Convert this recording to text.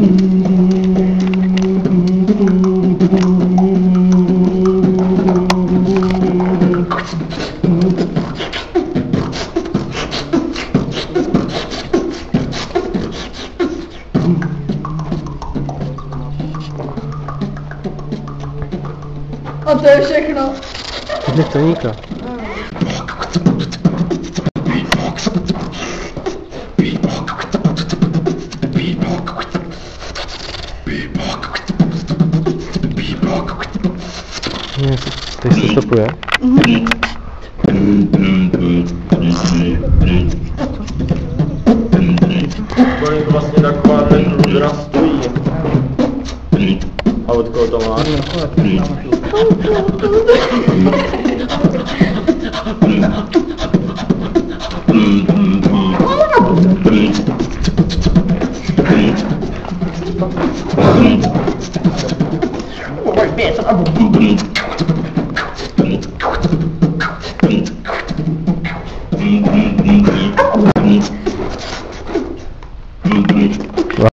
A to je všechno. To. Nie, teď se stopuje. To je to vlastně taková rudra stojí. A od koho to máš? Oj, vet, Thank you.